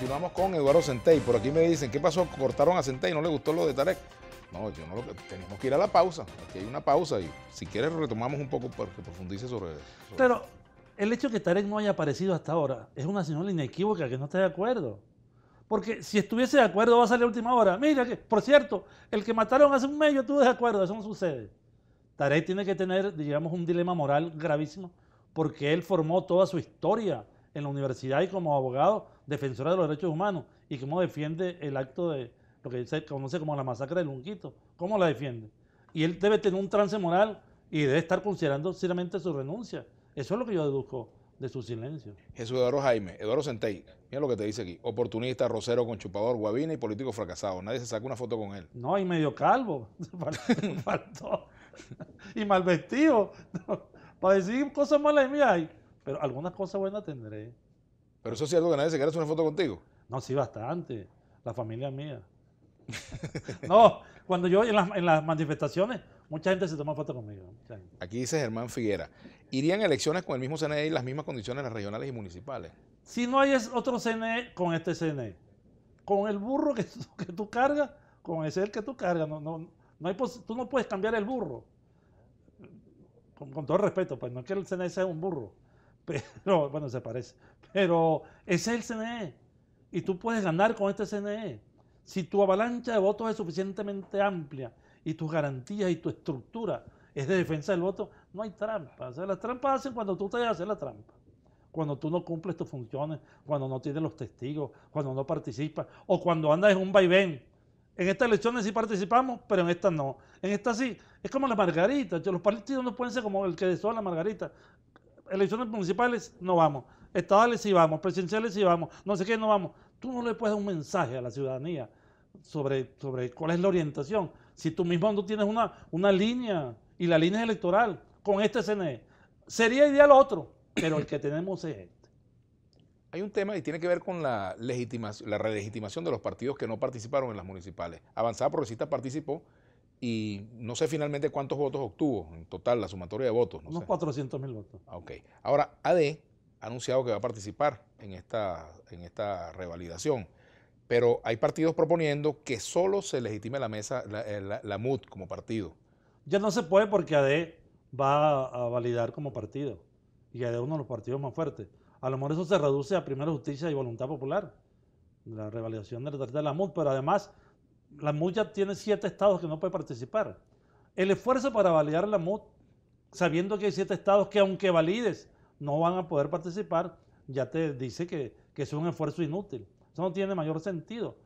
Continuamos con Eduardo Centey. Por aquí me dicen, ¿qué pasó? Cortaron a Centey, no le gustó lo de Tarek. No, yo no lo, tenemos que ir a la pausa. Aquí hay una pausa y si quieres retomamos un poco para que profundice sobre eso. Pero el hecho de que Tarek no haya aparecido hasta ahora es una señal inequívoca que no esté de acuerdo. Porque si estuviese de acuerdo va a salir a última hora. Mira, que, por cierto, el que mataron hace un mes yo estuve de acuerdo, eso no sucede. Tarek tiene que tener, digamos, un dilema moral gravísimo porque él formó toda su historia en la universidad y como abogado defensor de los derechos humanos y cómo defiende el acto de lo que se conoce como la masacre de Lunquito. ¿Cómo la defiende? Y él debe tener un trance moral y debe estar considerando seriamente su renuncia. Eso es lo que yo deduzco de su silencio. Jesús Eduardo Jaime, Eduardo Centey, mira lo que te dice aquí. Oportunista, rosero con chupador, guabina y político fracasado. Nadie se saca una foto con él. No, y medio calvo. Faltó. y mal vestido. Para decir cosas malas de mí hay. Pero algunas cosas buenas tendré. Pero eso es cierto que nadie se quiere hacer una foto contigo. No, sí, bastante. La familia mía. no, cuando yo en las, en las, manifestaciones, mucha gente se toma foto conmigo. Aquí dice Germán Figuera. ¿Irían elecciones con el mismo CNE y las mismas condiciones las regionales y municipales? Si no hay otro CNE con este CNE. Con el burro que, que tú cargas, con ese el que tú cargas. No, no, no hay tú no puedes cambiar el burro. Con, con todo respeto, pues no es que el CNE sea un burro pero bueno, se parece. Pero es el CNE. Y tú puedes ganar con este CNE. Si tu avalancha de votos es suficientemente amplia y tus garantías y tu estructura es de defensa del voto, no hay trampa. O sea, las trampas hacen cuando tú te hacer la trampa. Cuando tú no cumples tus funciones, cuando no tienes los testigos, cuando no participas, o cuando andas en un vaivén. En estas elecciones sí participamos, pero en estas no. En estas sí. Es como la margarita. Los partidos no pueden ser como el que desó la margarita elecciones municipales no vamos, estadales sí vamos, presidenciales sí vamos, no sé qué no vamos. Tú no le puedes dar un mensaje a la ciudadanía sobre, sobre cuál es la orientación. Si tú mismo no tienes una, una línea y la línea es electoral con este CNE, sería ideal otro, pero el que tenemos es este. Hay un tema y tiene que ver con la legitimación, la relegitimación de los partidos que no participaron en las municipales. Avanzada Progresista participó, y no sé finalmente cuántos votos obtuvo en total, la sumatoria de votos. Unos 400 mil votos. Ah, ok. Ahora, AD ha anunciado que va a participar en esta, en esta revalidación, pero hay partidos proponiendo que solo se legitime la mesa, la, eh, la, MUD como partido. Ya no se puede porque AD va a validar como partido y AD es uno de los partidos más fuertes. A lo mejor eso se reduce a Primera Justicia y Voluntad Popular, la revalidación de la, de la MUD, pero además la MUD ya tiene siete estados que no puede participar. El esfuerzo para validar la MUD, sabiendo que hay siete estados que aunque valides no van a poder participar, ya te dice que, es un esfuerzo inútil. Eso no tiene mayor sentido.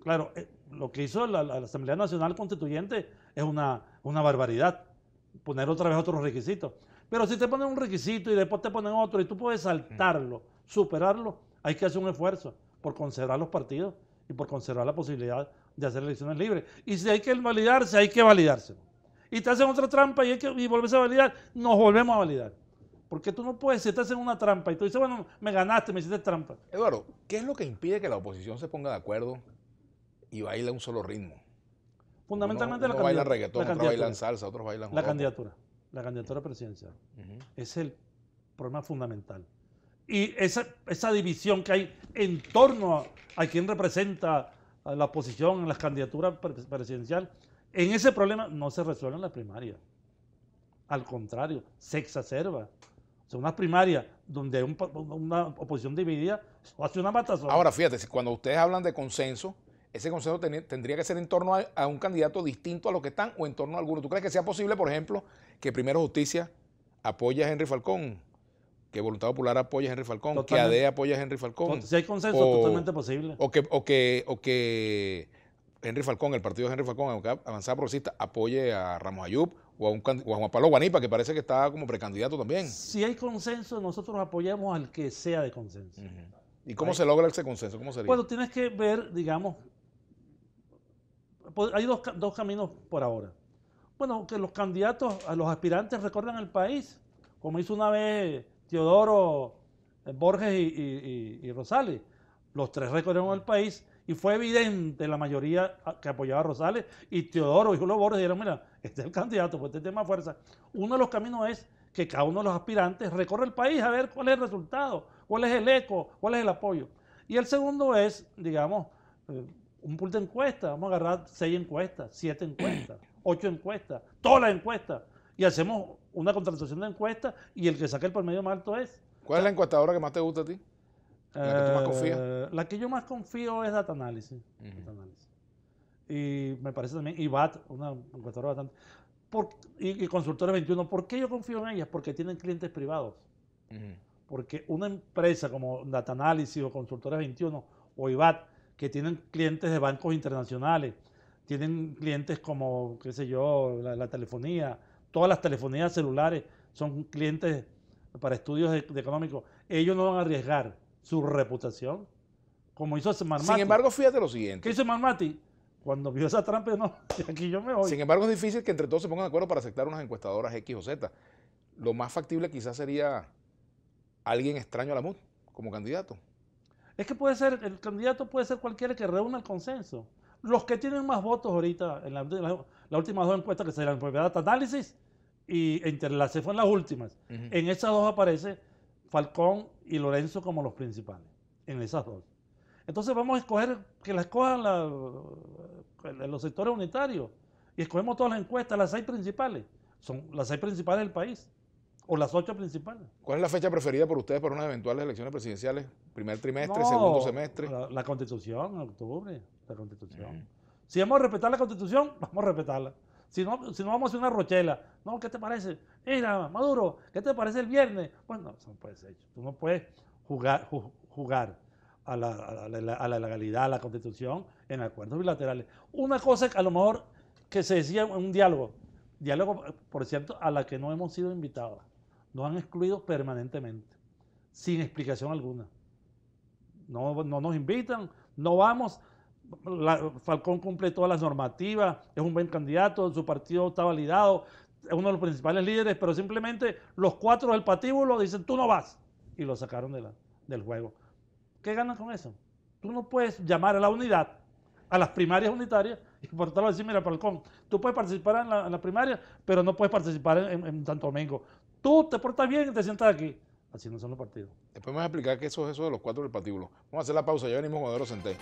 Claro, eh, lo que hizo la, Asamblea Nacional Constituyente es una, una barbaridad, poner otra vez otros requisitos. Pero si te ponen un requisito y después te ponen otro y tú puedes saltarlo, superarlo, hay que hacer un esfuerzo por conservar los partidos y por conservar la posibilidad de hacer elecciones libres. Y si hay que validarse, hay que validarse. Y te hacen otra trampa y, hay que, y volves a validar, nos volvemos a validar. Porque tú no puedes, si te hacen una trampa y tú dices, bueno, me ganaste, me hiciste trampa. Eduardo, ¿qué es lo que impide que la oposición se ponga de acuerdo y baile un solo ritmo? Fundamentalmente uno, la baila reggaetón, otros bailan salsa, otros bailan La candidatura, la candidatura presidencial. Es el problema fundamental. Y esa, esa división que hay en torno a, a quien representa la oposición en las candidaturas presidenciales, en ese problema no se resuelve en la primaria. Al contrario, se exacerba. O sea, una primaria donde hay una oposición dividida, hace una matazón. Ahora, fíjate, cuando ustedes hablan de consenso, ese consenso tendría que ser en torno a, un candidato distinto a los que están o en torno a alguno. ¿Tú crees que sea posible, por ejemplo, que Primero Justicia apoye a Henry Falcón que Voluntad Popular apoya a Henry Falcón, que AD apoya a Henry Falcón. Si hay consenso, totalmente posible. O que, o, que, o que Henry Falcón, el partido de Henry Falcón, Avanzada Progresista, apoye a Ramos Ayub o a, un, o a Juan Pablo Guanipa, que parece que está como precandidato también. Si hay consenso, nosotros apoyamos al que sea de consenso. ¿Y cómo se logra ese consenso? ¿Cómo sería? Bueno, tienes que ver, digamos, pues, hay dos, dos caminos por ahora. Bueno, que los candidatos, a los aspirantes recorran el país, como hizo una vez Teodoro, eh, Borges y, Rosales. Los tres recorrieron el país y fue evidente la mayoría que apoyaba a Rosales y Teodoro y Julio Borges dijeron, mira, este es el candidato, pues este más fuerza. Uno de los caminos es que cada uno de los aspirantes recorre el país a ver cuál es el resultado, cuál es el eco, cuál es el apoyo. Y el segundo es, digamos, eh, un pool de encuestas. Vamos a agarrar seis encuestas, siete encuestas, ocho encuestas, todas las encuestas. Y hacemos una contratación de encuestas y el que saque el promedio más alto es. ¿Cuál es la encuestadora que más te gusta a ti? ¿La que tú más confías? Eh, La que yo más confío es Data Analysis. Data Analysis. Y me parece también IBAT, una encuestadora bastante. Por- y, y Consultores 21. ¿Por qué yo confío en ellas? Porque tienen clientes privados. Porque una empresa como Data Analysis o Consultores 21 o IBAT, que tienen clientes de bancos internacionales, tienen clientes como, qué sé yo, la, la telefonía, todas las telefonías celulares son clientes para estudios de económicos. Ellos no van a arriesgar su reputación, como hizo Marmati. Sin embargo, fíjate lo ¿Qué siguiente. hizo Marmati? Cuando vio esa trampa, no, aquí yo me voy. Sin embargo, es difícil que entre todos se pongan de acuerdo para aceptar unas encuestadoras X o Z. Lo más factible quizás sería alguien extraño a la MUD como candidato. Es que puede ser, el candidato puede ser cualquiera que reúna el consenso. Los que tienen más votos ahorita, en la- la- las últimas dos encuestas que se dieron, fue Data Análisis y Interlace fue en las últimas. En esas dos aparece Falcón y Lorenzo como los principales, en esas dos. Entonces vamos a escoger, que la escojan la- los sectores unitarios. Y escogemos todas las encuestas, las seis principales. Son las seis principales del país. O las ocho principales. ¿Cuál es la fecha preferida por ustedes para unas eventuales elecciones presidenciales? ¿Primer trimestre, No, segundo semestre? La, la constitución, en octubre, la constitución. Si vamos a respetar la constitución, vamos a respetarla. Si no, si no vamos a hacer una rochela, no, ¿qué te parece? Mira, Maduro, ¿qué te parece el viernes? Bueno, eso no puede ser. Tú no puedes jugar, ju- jugar a la, a la- a la legalidad, a la constitución, en acuerdos bilaterales. Una cosa que a lo mejor que se decía en un diálogo, diálogo, por cierto, a la que no hemos sido invitados. Nos han excluido permanentemente, sin explicación alguna. No, no nos invitan, no vamos. La- Falcón cumple todas las normativas, es un buen candidato, su partido está validado, es uno de los principales líderes, pero simplemente los cuatro del patíbulo dicen, tú no vas, y lo sacaron de del juego. ¿Qué ganan con eso? Tú no puedes llamar a la unidad, a las primarias unitarias, y por tal decir, mira, Falcón, tú puedes participar en la, en primaria, pero no puedes participar en, en- Santo Domingo. Tú te portas bien y te sientas aquí. Así no son los partidos. Después me vas a explicar qué es eso de los cuatro del patíbulo. Vamos a hacer la pausa, ya venimos con Eduardo Centeno.